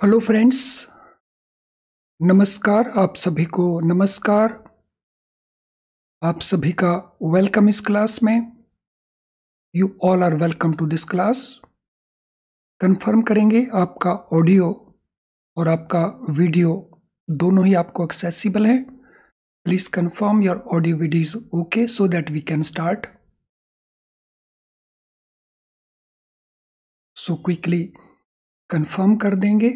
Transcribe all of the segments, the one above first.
Hello friends, नमस्कार आप सभी को, नमस्कार। आप सभी का वेलकम इस क्लास में। You all are welcome to this class confirm करेंगे आपका ऑडियो और आपका वीडियो दोनों ही आपको एक्सेसिबल है। Please confirm your audio video is okay so that we can start so quickly confirm कर देंगे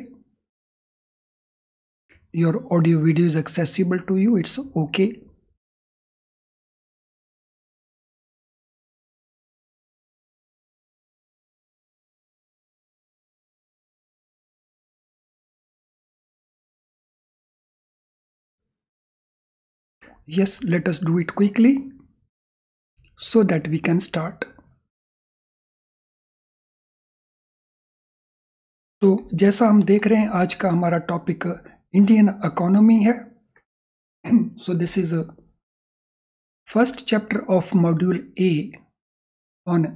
your audio video is accessible to you it's okay yes let us do it quickly so that we can start तो जैसा हम देख रहे हैं, आज का हमारा टॉपिक इंडियन इकोनॉमी है। So this is first chapter of module A on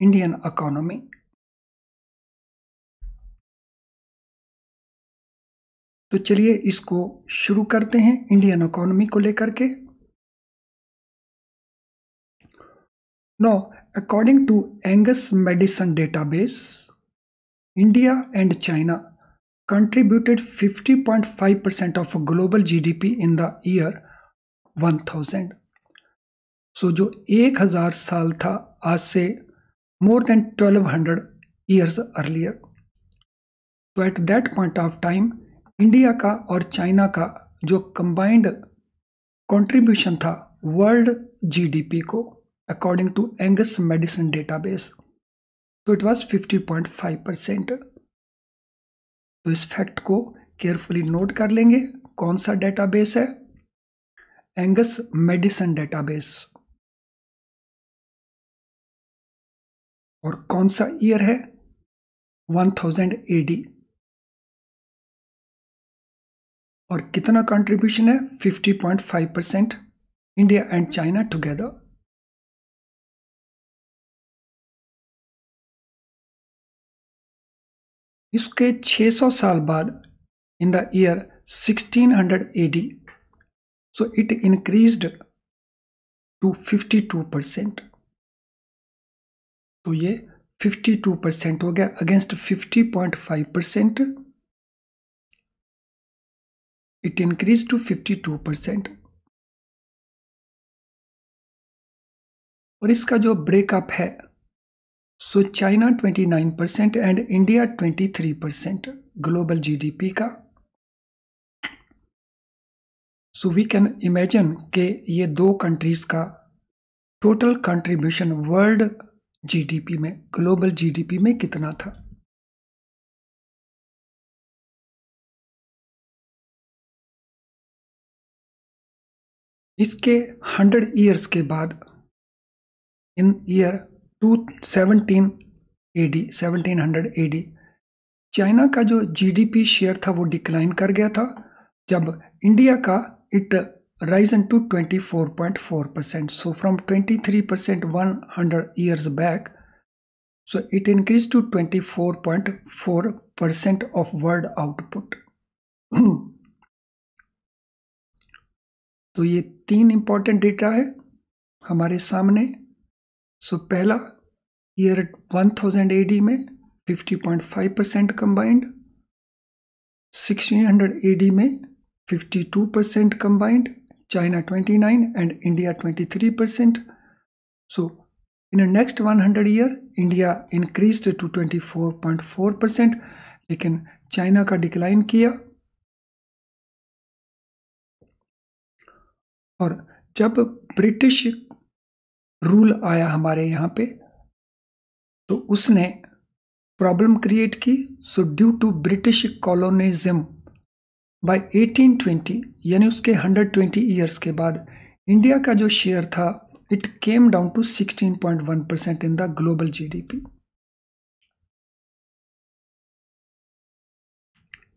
Indian economy तो चलिए इसको शुरू करते हैं इंडियन इकोनॉमी को लेकर के। No according to Angus Maddison database India and China contributed 50.5% of global GDP in the year 1000. So so, जो एक हज़ार साल था आज से more than twelve hundred years earlier तो at that point of time India का और चाइना का जो कंबाइंड कंट्रीब्यूशन था वर्ल्ड जीडीपी को according to Angus Maddison database तो इट वाज 50.5 परसेंट तो इस फैक्ट को केयरफुली नोट कर लेंगे, कौन सा डेटाबेस है? एंगस मेडिसन डेटाबेस और कौन सा ईयर है? 1000 एडी और कितना कंट्रीब्यूशन है? 50.5 percent India and China together इसके 600 साल बाद in the year 1600 AD so it increased to 52 percent तो ये 52 परसेंट हो गया against 50.5 percent it increase to 52 percent और इसका जो ब्रेकअप है so China 29 percent and India 23 percent global GDP का। सो वी कैन इमेजिन के ये दो कंट्रीज़ का टोटल कंट्रीब्यूशन वर्ल्ड जीडीपी में ग्लोबल जीडीपी में कितना था? इसके हंड्रेड ईयर्स के बाद in year two seventeen A D seventeen hundred A D China का जो जीडीपी शेयर था वो डिक्लाइन कर गया था जब इंडिया का it risen to 24.4 percent so from 23 percent one hundred years back so it increase to 24.4 percent of world output तो ये तीन इंपॉर्टेंट डेटा है हमारे सामने। सो so, पहला ईयर 1000 एडी में 50.5 परसेंट कंबाइंड 1600 एडी में 52 percent combined China 29 and India 23 percent so in next 100 year India increase to 24.4 percent लेकिन चाइना का डिक्लाइन किया। और जब ब्रिटिश रूल आया हमारे यहाँ पे तो उसने प्रॉब्लम क्रिएट की so due to British colonialism by 1820 यानी उसके 120 ईयर्स के बाद इंडिया का जो शेयर था it came down to 16.1 percent in the global GDP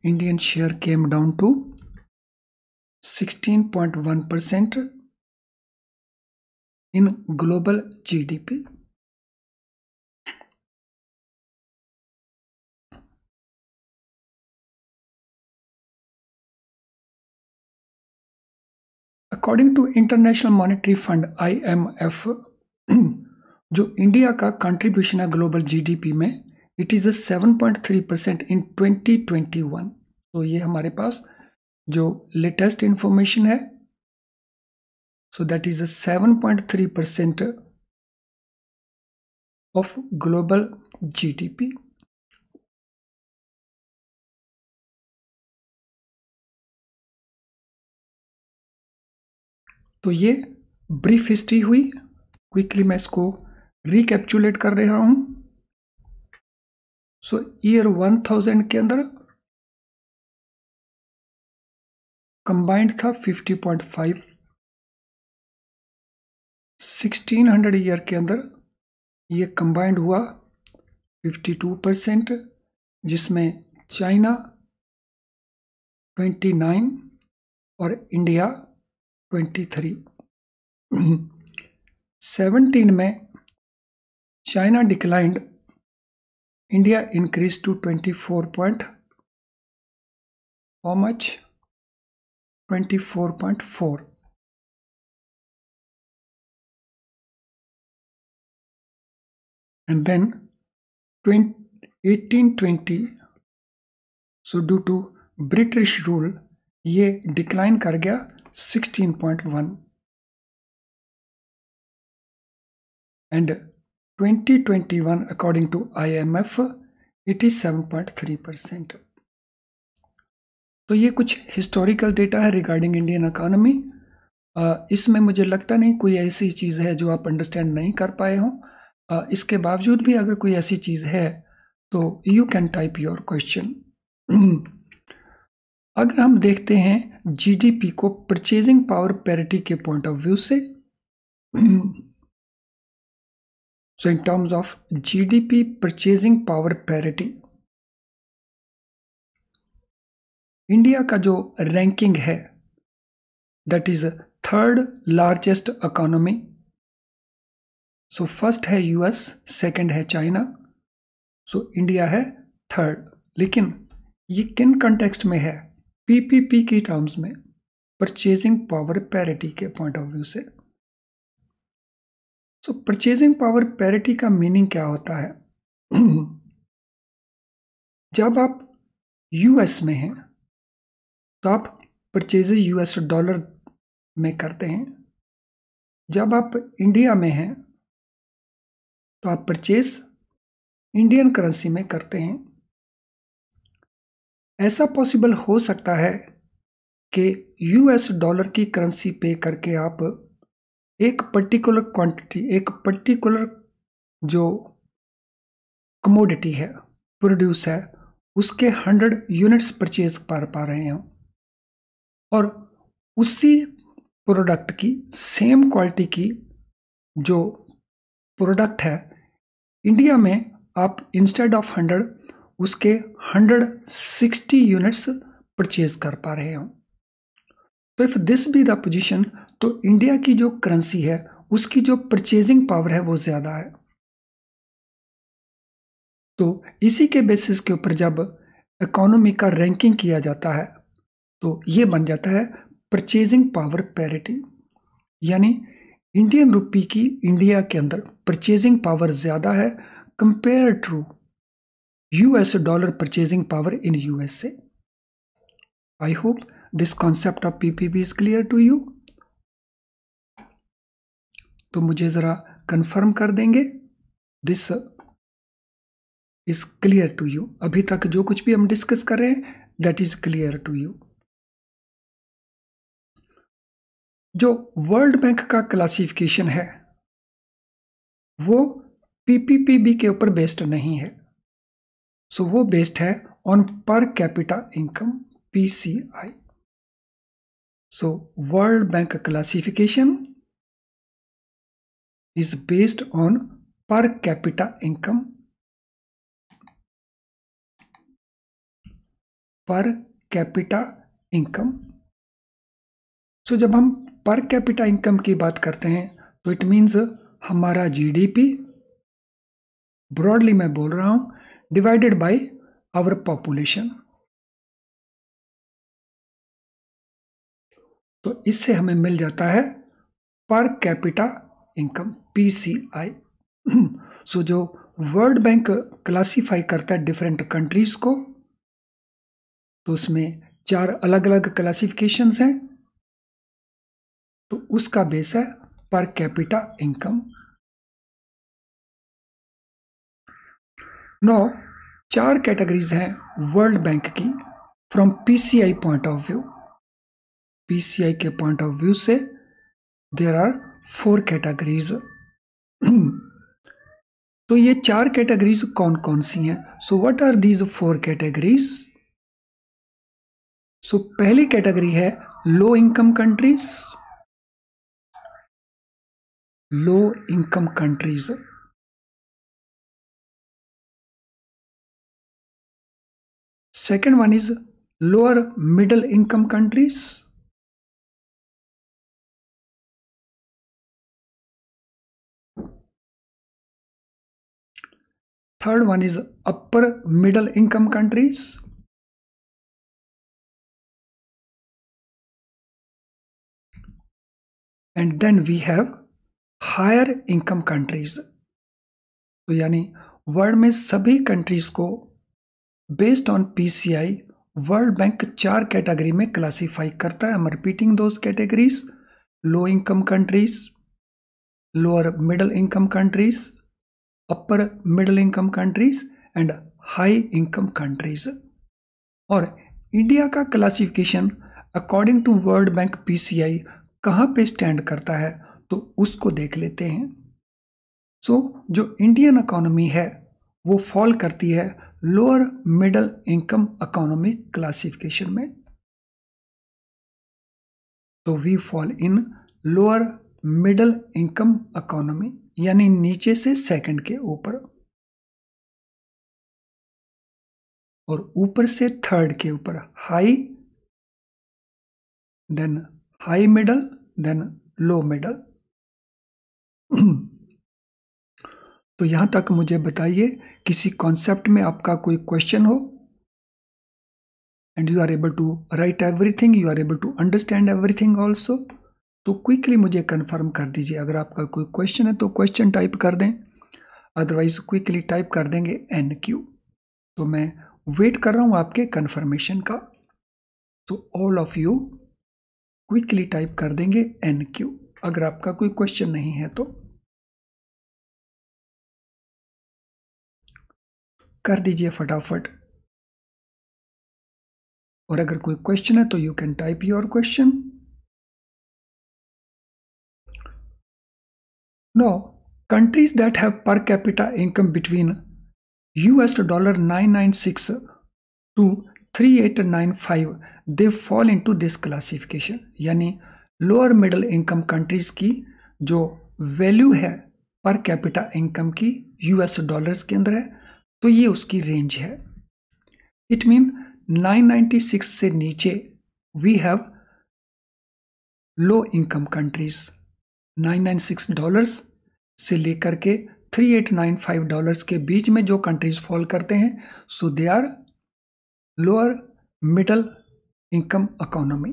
Indian share came down to 16.1 percent in global GDP. According to international monetary fund IMF जो India का contribution है ग्लोबल जीडीपी में it is seven point three percent in twenty twenty one तो ये हमारे पास जो latest information है so that is seven point three percent of global GDP तो ये ब्रीफ हिस्ट्री हुई। क्विकली मैं इसको रिकैप्चुलेट कर रहा हूँ। सो ईयर 1000 के अंदर कंबाइंड था 50.5 1600 ईयर के अंदर ये कंबाइंड हुआ 52 परसेंट जिसमें चाइना 29 और इंडिया 23 17 में China declined, India increase to 24 point. How much? Twenty four 24.4 and then 1820 so due to British rule ये डिक्लाइन कर गया। 16.1 and 2021 according to IMF it is 7.3 percent. तो ये कुछ हिस्टोरिकल डेटा है रिगार्डिंग इंडियन इकोनॉमी इसमें मुझे लगता नहीं कोई ऐसी चीज़ है जो आप अंडरस्टैंड नहीं कर पाए हों। इसके बावजूद भी अगर कोई ऐसी चीज़ है तो you can type your question अगर हम देखते हैं जीडीपी को परचेजिंग पावर पैरिटी के पॉइंट ऑफ़ व्यू से so in terms of GDP purchasing power parity India का जो रैंकिंग है that is third largest economy so first है यूएस सेकंड है चाइना सो इंडिया है थर्ड लेकिन ये किन कंटेक्स्ट में है? पीपीपी की टर्म्स में परचेजिंग पावर पैरिटी के पॉइंट ऑफ़ व्यू से। सो परचेजिंग पावर पैरिटी का मीनिंग क्या होता है? जब आप यूएस में हैं तो आप परचेज यूएस डॉलर में करते हैं। जब आप इंडिया में हैं तो आप परचेज इंडियन करेंसी में करते हैं। ऐसा पॉसिबल हो सकता है कि यूएस डॉलर की करेंसी पे करके आप एक पर्टिकुलर क्वांटिटी एक पर्टिकुलर जो कमोडिटी है प्रोड्यूस है, उसके हंड्रेड यूनिट्स परचेज कर पा रहे हैं। और उसी प्रोडक्ट की सेम क्वालिटी की जो प्रोडक्ट है इंडिया में आप इंस्टेड ऑफ़ हंड्रेड उसके हंड्रेड सिक्सटी यूनिट्स परचेज कर पा रहे हो। तो if this be the position तो इंडिया की जो करेंसी है, उसकी जो परचेजिंग पावर है, वो ज़्यादा है। तो इसी के बेसिस के ऊपर जब इकोनॉमी का रैंकिंग किया जाता है तो ये बन जाता है परचेजिंग पावर पैरिटी यानी इंडियन रुपी की इंडिया के अंदर परचेजिंग पावर ज़्यादा है compare to US dollar purchasing power in USA I hope this concept of PPP is clear to you तो मुझे ज़रा कंफर्म कर देंगे. This is clear to you अभी तक जो कुछ भी हम डिस्कस कर रहे हैं that is clear to you जो वर्ल्ड बैंक का क्लासिफिकेशन है, वो पीपीपीबी के ऊपर बेस्ड नहीं है. सो वो बेस्ड है on per capita income PCI so world bank classification is based on per capita income per capita income so जब हम पर कैपिटा इनकम की बात करते हैं तो इट मीन्स हमारा जीडीपी ब्रॉडली मैं बोल रहा हूँ डिवाइडेड बाय आवर पॉपुलेशन तो इससे हमें मिल जाता है पर कैपिटा इनकम पीसीआई सो जो वर्ल्ड बैंक क्लासिफाई करता है डिफरेंट कंट्रीज़ को तो उसमें चार अलग अलग क्लासिफिकेशंस हैं। तो उसका बेस है पर कैपिटा इनकम नो चार कैटेगरीज हैं वर्ल्ड बैंक की from PCI point of view PCI के पॉइंट ऑफ़ व्यू से देर आर फोर कैटेगरीज तो ये चार कैटेगरीज कौन कौन सी हैं? So what are these four categories so पहली कैटेगरी है low income countries low income countries second one is lower middle income countries third one is upper middle income countries and then we have higher income countries तो यानी world में सभी countries को based on PCI world bank चार category में classify करता है। I am repeating those categories low income countries lower middle income countries upper middle income countries and high income countries और इंडिया का classification according to world bank PCI कहाँ पे stand करता है तो उसको देख लेते हैं। सो so, जो इंडियन इकोनॉमी है वो फॉल करती है lower middle income economy classification में तो we fall in lower middle income economy यानी नीचे से सेकंड के ऊपर, और ऊपर से थर्ड के ऊपर high then high middle then low middle तो यहाँ तक मुझे बताइए किसी कॉन्सेप्ट में आपका कोई क्वेश्चन हो and you are able to write everything you are able to understand everything also तो क्विकली मुझे कंफर्म कर दीजिए। अगर आपका कोई क्वेश्चन है तो क्वेश्चन टाइप कर दें। अदरवाइज़ क्विकली टाइप कर देंगे एन क्यू तो मैं वेट कर रहा हूँ आपके कन्फर्मेशन का। तो all of you quickly type कर देंगे एन क्यू अगर आपका कोई क्वेश्चन नहीं है तो कर दीजिए फटाफट। और अगर कोई क्वेश्चन है तो you can type your question no countries that have per capita income between US dollar nine nine six two three eight nine five they fall into this classification यानी लोअर मिडल इनकम कंट्रीज़ की जो value है per capita income की US dollars के अंदर है तो ये उसकी रेंज है। इट मीन 996 से नीचे we have low income countries 996 dollars से लेकर के 3895 डॉलर्स के बीच में जो कंट्रीज़ फॉल करते हैं so they are lower middle income economy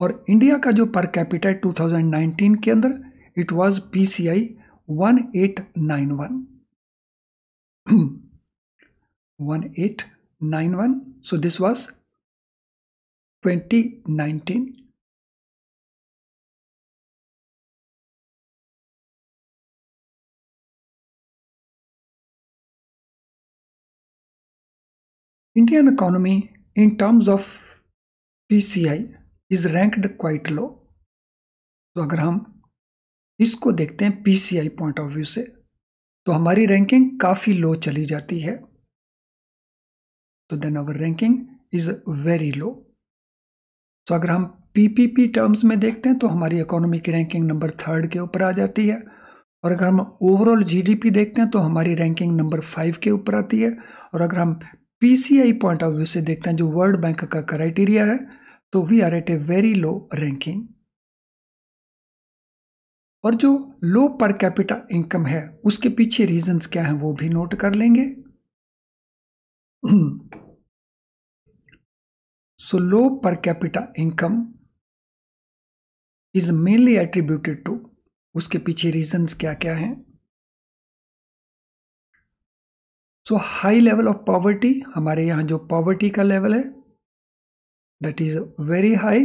और इंडिया का जो पर कैपिटा 2019 के अंदर it was PCI 1891 1891 so this was 2019 Indian economy in terms of PCI is ranked quite low. तो अगर हम इसको देखते हैं पीसीआई पॉइंट ऑफ़ व्यू से तो हमारी रैंकिंग काफ़ी लो चली जाती है। तो then our ranking is very low तो अगर हम पीपीपी टर्म्स में देखते हैं तो हमारी इकोनॉमी की रैंकिंग नंबर थर्ड के ऊपर आ जाती है। और अगर हम ओवरऑल जीडीपी देखते हैं तो हमारी रैंकिंग नंबर फाइव के ऊपर आती है। और अगर हम पीसीआई पॉइंट ऑफ़ व्यू से देखते हैं, जो वर्ल्ड बैंक का क्राइटेरिया है तो we are at a very low ranking और जो लो पर कैपिटा इनकम है, उसके पीछे रीजंस क्या हैं, वो भी नोट कर लेंगे। So low per per income is mainly mainly to उसके पीछे रीजंस क्या क्या हैं। So high level of poverty हमारे यहाँ जो पॉवर्टी का लेवल है that is very high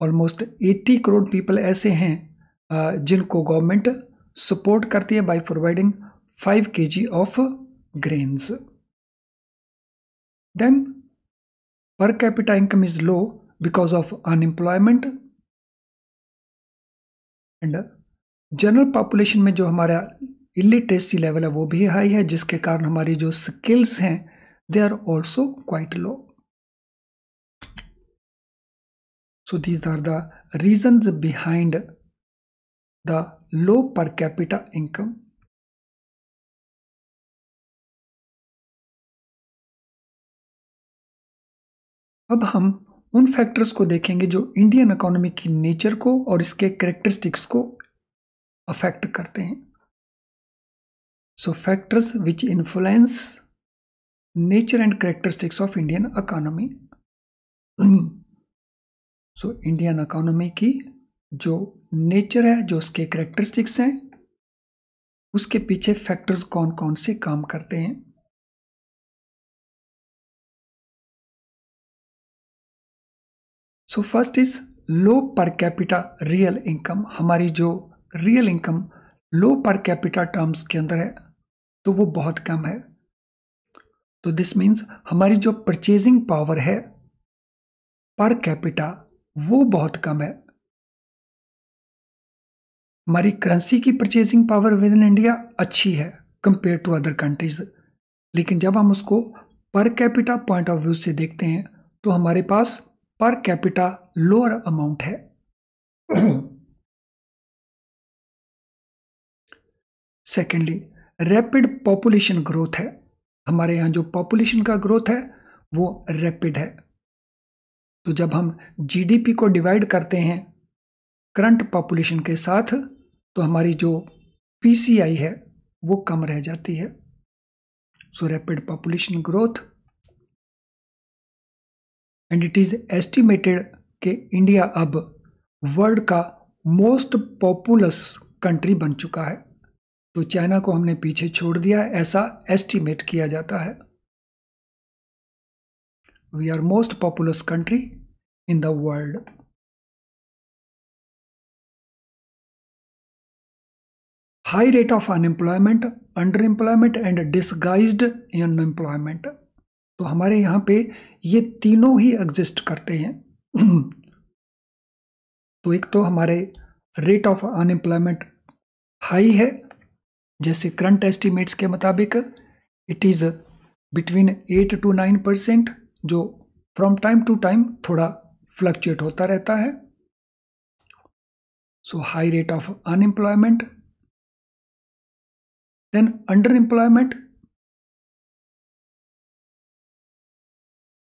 almost 80 crore people ऐसे हैं जिनको गवर्नमेंट सपोर्ट करती है by providing 5 K G of grains then per capita income is low because of unemployment and general population में जो हमारा इलिटरेसी लेवल है, वो भी हाई है, जिसके कारण हमारी जो स्किल्स हैं they are also quite low so these are the reason behind the low per capita income अब हम उन फैक्टर्स को देखेंगे जो इंडियन इकोनॉमी की नेचर को और इसके करेक्टरिस्टिक्स को अफेक्ट करते हैं। So factors which influence nature and characteristics of Indian economy so Indian economy की जो नेचर है, जो उसके करेक्टरिस्टिक्स हैं, उसके पीछे फैक्टर्स कौन कौन से काम करते हैं? सो first is low per capita real income हमारी जो रियल इनकम लो पर कैपिटा टर्म्स के अंदर है तो वो बहुत कम है। तो दिस मीन्स हमारी जो परचेजिंग पावर है पर कैपिटा वो बहुत कम है। हमारी करेंसी की purchasing power within India अच्छी है कंपेयर टू अदर कंट्रीज़ लेकिन जब हम उसको per capita point of view से देखते हैं तो हमारे पास पर कैपिटा लोअर अमाउंट है। सेकेंडली रैपिड पॉपुलेशन ग्रोथ है। हमारे यहाँ जो पॉपुलेशन का ग्रोथ है, वो रैपिड है। तो जब हम जीडीपी को डिवाइड करते हैं करंट पॉपुलेशन के साथ तो हमारी जो पीसीआई है, वो कम रह जाती है। So rapid population growth and it is estimated कि इंडिया अब वर्ल्ड का मोस्ट पॉपुलस कंट्री बन चुका है। तो चाइना को हमने पीछे छोड़ दिया, ऐसा एस्टिमेट किया जाता है। We are most populous country the world high rate of unemployment under employment and disguised unemployment तो हमारे यहाँ पे ये तीनों ही एग्जिस्ट करते हैं। तो एक तो हमारे रेट ऑफ़ अनएम्प्लॉयमेंट हाई है। जैसे करंट एस्टिमेट्स के मुताबिक it is between eight to nine percent जो फ्रॉम टाइम टू टाइम थोड़ा फ्लक्चुएट होता रहता है। So high rate of unemployment then under employment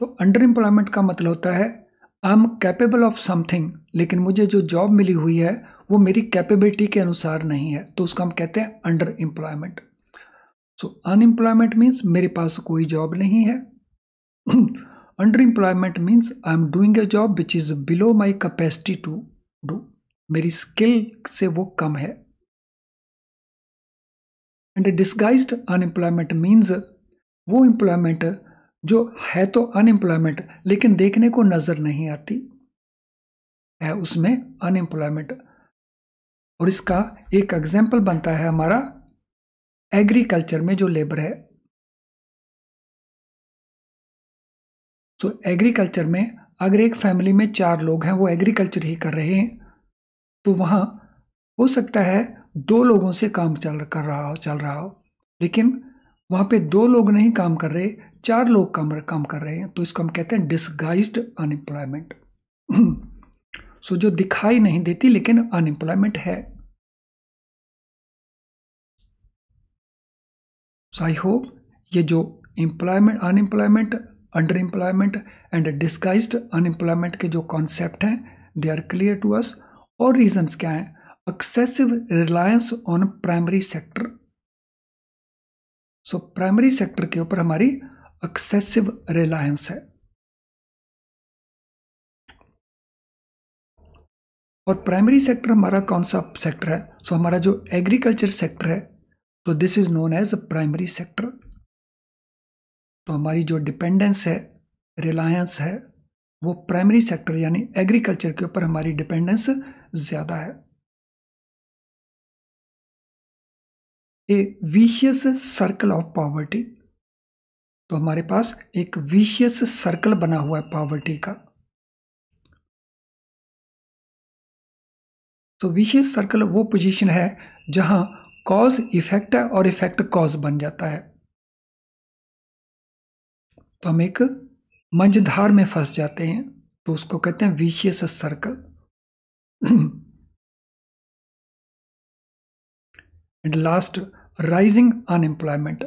तो अंडर एम्प्लॉयमेंट का मतलब होता है I am capable of something लेकिन मुझे जो जॉब मिली हुई है, वो मेरी कैपेबिलिटी के अनुसार नहीं है तो उसको हम कहते हैं under employment so unemployment means मेरे पास कोई जॉब नहीं है। Under means I am doing a job which is below my capacity to do मेरी स्किल से वो कम है। एंड डिस्गाइज्ड अनएम्प्लॉयमेंट मीन्स वो एम्प्लॉयमेंट जो है तो अनएम्प्लॉयमेंट लेकिन देखने को नज़र नहीं आती। है उसमें अनएम्प्लॉयमेंट और इसका एक एग्ज़ाम्पल बनता है हमारा एग्रीकल्चर में जो लेबर है। सो so, एग्रीकल्चर में अगर एक फैमिली में चार लोग हैं वो एग्रीकल्चर ही कर रहे हैं तो वहाँ हो सकता है दो लोगों से काम चल कर रहा हो चल रहा हो। लेकिन वहाँ पे दो लोग नहीं काम कर रहे चार लोग काम काम कर रहे हैं तो इसको हम कहते हैं डिसगाइज्ड अनएम्प्लॉयमेंट सो जो दिखाई नहीं देती लेकिन अनएम्प्लॉयमेंट है। सो आई होप ये जो employment unemployment under employment and disguised unemployment के जो कॉन्सेप्ट हैं they are clear to us और रीजंस क्या हैं? Excessive reliance on primary sector so primary sector के ऊपर हमारी एक्सेसिव रिलायंस है। और प्राइमरी सेक्टर हमारा कौन सा सेक्टर है? सो so, हमारा जो एग्रीकल्चर सेक्टर है तो this is known as primary sector तो हमारी जो डिपेंडेंस है रिलायंस है, वो प्राइमरी सेक्टर यानी एग्रीकल्चर के ऊपर हमारी डिपेंडेंस ज़्यादा है। A vicious circle of poverty तो हमारे पास एक विशियस सर्कल बना हुआ है पॉवर्टी का। तो विशियस सर्कल वो पोजीशन है जहाँ कॉज इफ़ेक्ट है और इफ़ेक्ट कॉज बन जाता है। तो हम एक मंझधार में फंस जाते हैं तो उसको कहते हैं vicious circle. And last rising unemployment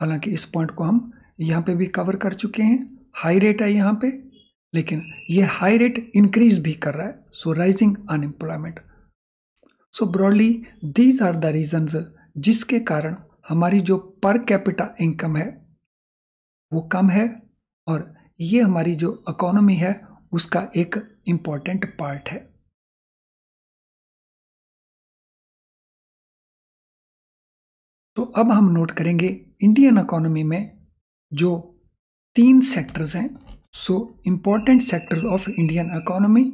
हालाँकि इस पॉइंट को हम यहाँ पे भी कवर कर चुके हैं। हाई रेट है यहाँ पे, लेकिन ये हाई रेट इंक्रीज भी कर रहा है। So rising unemployment so broadly these are the reason जिसके कारण हमारी जो पर कैपिटा इनकम है वो कम है और ये हमारी जो इकोनॉमी है, उसका एक इंपॉर्टेंट पार्ट है। तो अब हम नोट करेंगे इंडियन इकोनॉमी में जो तीन सेक्टर्स हैं। So important sectors of Indian economy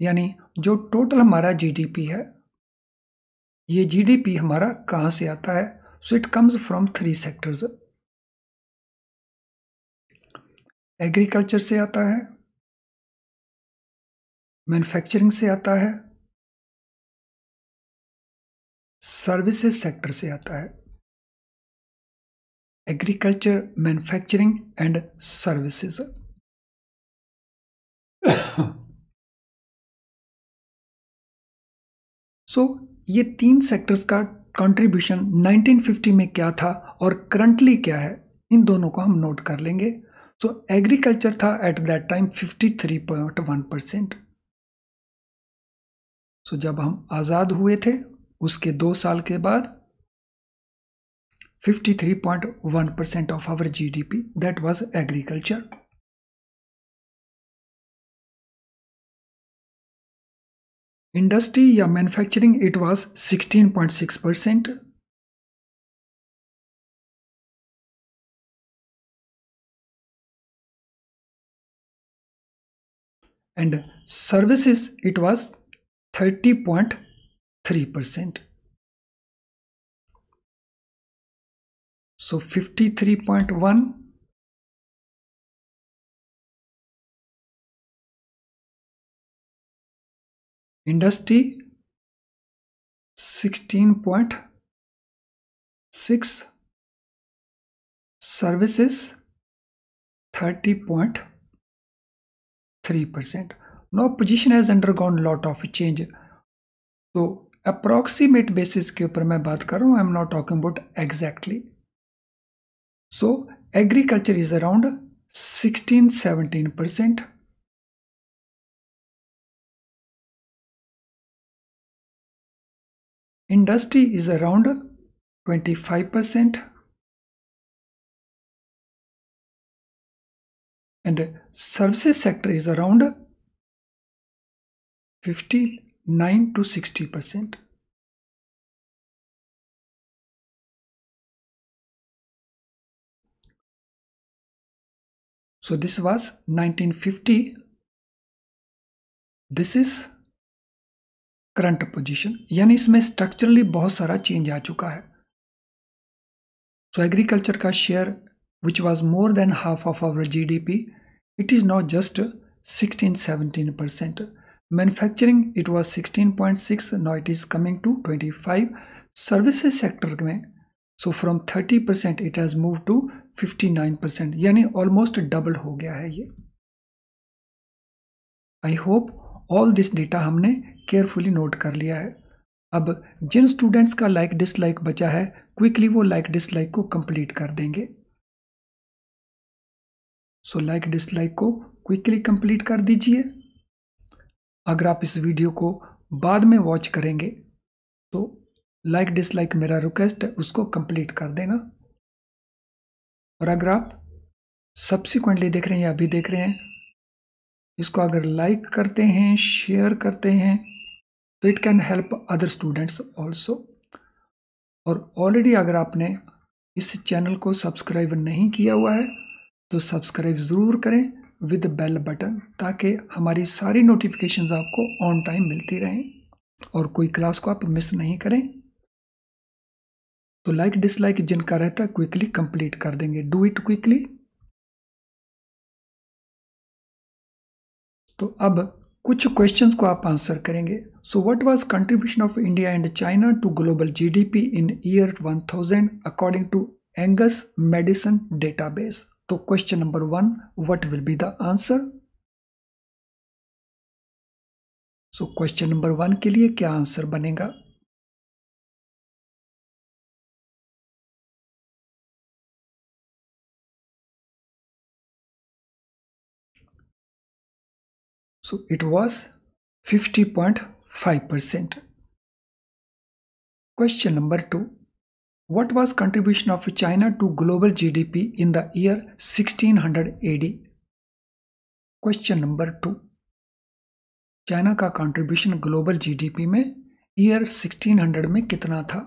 यानी जो टोटल हमारा जीडीपी है, ये जीडीपी हमारा कहाँ से आता है? So it comes from three sectors agriculture से आता है, मैन्युफैक्चरिंग से आता है, सर्विसेज़ सेक्टर से आता है। Agriculture, manufacturing and services. So ये तीन सेक्टर्स का कंट्रीब्यूशन 1950 में क्या था और करंटली क्या है, इन दोनों को हम नोट कर लेंगे। सो एग्रीकल्चर था at that time 53.1 percent so जब हम आज़ाद हुए थे, उसके दो साल के बाद 53.1 percent of our P that was agriculture industry या manufacturing it was sixteen point six percent And services it was 30.3 percent. So 53.1 industry 16.6 services 30.3 percent now position has undergone lot of change so approximate basis के ऊपर मैं बात कर रहा हूं I am not talking about exactly So agriculture is around 16-17 percent. Industry is around 25 percent. And services sector is around 59 to 60 percent. So this was 1950. This is current position यानी इसमें structurally बहुत सारा चेंज आ चुका है so agriculture का share which was more than half of our GDP it is not just 16 17 percent manufacturing it was 16.6 now it is coming to 25 services sector में so from 30 percent it has move to 59 percent यानी almost double हो गया है ये। I hope all this data हमने carefully note कर लिया है। अब जिन स्टूडेंट्स का लाइक डिसलाइक बचा है क्विकली वो लाइक डिसलाइक को कंप्लीट कर देंगे। सो लाइक डिसलाइक को क्विकली कंप्लीट कर दीजिए। अगर आप इस वीडियो को बाद में वॉच करेंगे तो लाइक डिसलाइक मेरा रिक्वेस्ट है, उसको कंप्लीट कर देना। और अगर आप सब्सिक्वेंटली देख रहे हैं या अभी देख रहे हैं, इसको अगर लाइक करते हैं शेयर करते हैं तो it can help other students also और ऑलरेडी अगर आपने इस चैनल को सब्सक्राइब नहीं किया हुआ है तो सब्सक्राइब ज़रूर करें विद बेल बटन ताकि हमारी सारी नोटिफिकेशंस आपको ऑन टाइम मिलती रहें। और कोई क्लास को आप मिस नहीं करें तो लाइक डिसलाइक जिनका रहता है क्विकली कंप्लीट कर देंगे। डू इट क्विकली तो अब कुछ क्वेश्चंस को आप आंसर करेंगे। So what was contribution of India and China to global GDP in year 1000 according to Angus Maddison database तो question number one what will be the answer so question number one के लिए क्या answer बनेगा So, it was 50.5%. Question number 2. What was contribution of China to global GDP in the year 1600 AD? Question number 2. China का contribution global GDP में year 1600 में कितना था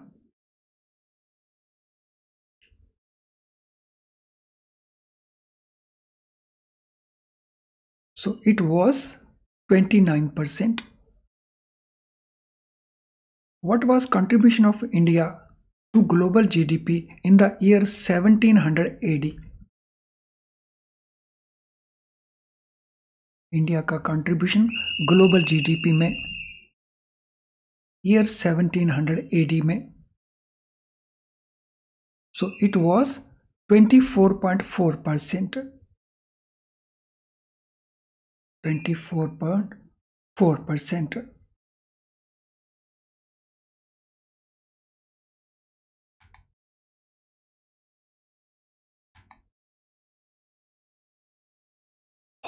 so it was 29%. What was contribution of India to global GDP in the year 1700 AD? India का contribution global GDP में year 1700 AD में so it was 24.4 percent 24.4%.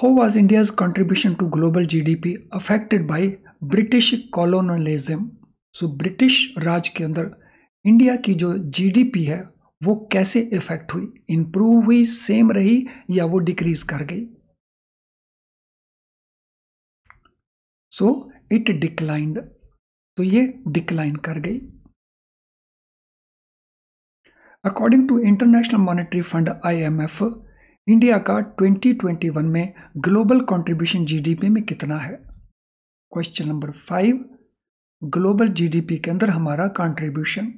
How was India's contribution to global GDP affected by British colonialism? सो so, British Raj के अंदर India की जो GDP है वो कैसे इफ़ेक्ट हुई? इंप्रूव हुई सेम रही या वो डिक्रीज कर गई? सो इट डिक्लाइंड तो ये डिक्लाइन कर गई। According to International Monetary Fund IMF India का 2021 में ग्लोबल कंट्रीब्यूशन जीडीपी में कितना है? Question number five global GDP के अंदर हमारा contribution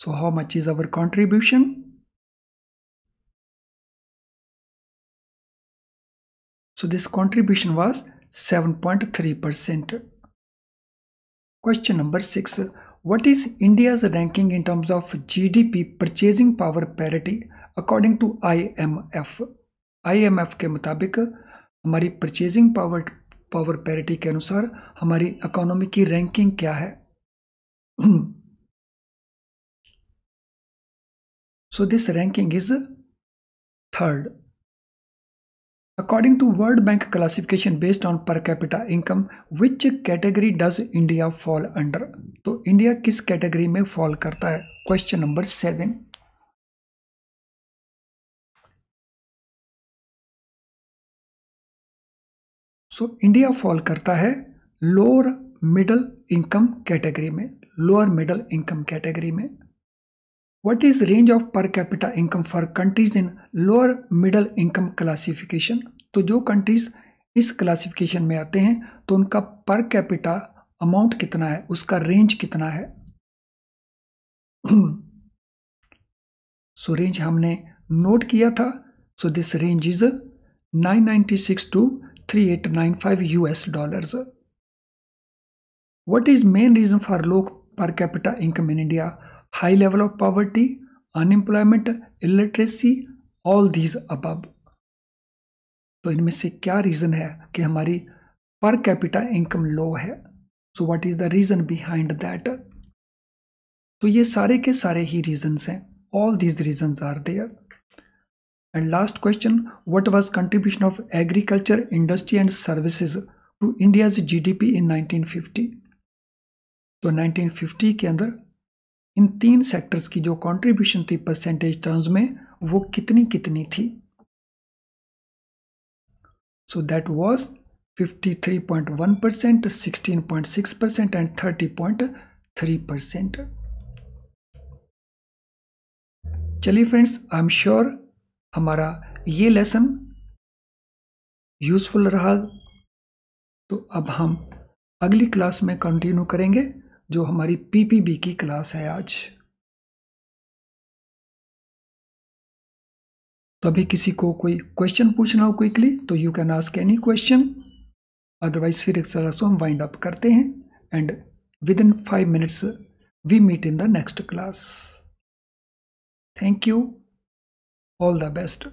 so how much is our contribution so this contribution was 7.3 percent question number six what is India ranking in terms of G D P purchasing power parity according to IMF IMF के मुताबिक, हमारी purchasing power power parity के अनुसार हमारी economy की ranking क्या है? So this ranking is third according to world bank classification based on per capita income which category does India fall under तो इंडिया किस कैटेगरी में फॉल करता है? Question number seven so India fall करता है lower middle income category में lower middle income category में What is range of per capita income for countries in lower middle income classification? तो जो कंट्रीज़ इस क्लासिफिकेशन में आते हैं तो उनका पर कैपिटा अमाउंट कितना है उसका रेंज कितना है? सो so, रेंज हमने नोट किया था। So this range is 996 to 3895 US dollars what is main reason for low per capita income in India high level of poverty, unemployment, illiteracy, all these above. तो इनमें से क्या reason है कि हमारी पर कैपिटा इनकम लो है? So what is the reason behind that तो ये सारे के सारे ही रीजंस हैं. All these reason are there and last question what was contribution of agriculture industry and services to India's GDP in 1950 तो 1950 के अंदर, इन तीन सेक्टर्स की जो कंट्रीब्यूशन थी परसेंटेज टर्म्स में, वो कितनी कितनी थी? So that was 53.1 percent 16.6 percent and 30.3 percent चलिए फ्रेंड्स आई एम श्योर हमारा ये लेसन यूजफुल रहा। तो अब हम अगली क्लास में कंटिन्यू करेंगे, जो हमारी पीपीबी की क्लास है आज। तो अभी किसी को कोई क्वेश्चन पूछना हो क्विकली तो you can ask any question otherwise फिर एक तरह से हम वाइंड अप करते हैं and within five minutes we meet in the next class thank you all the best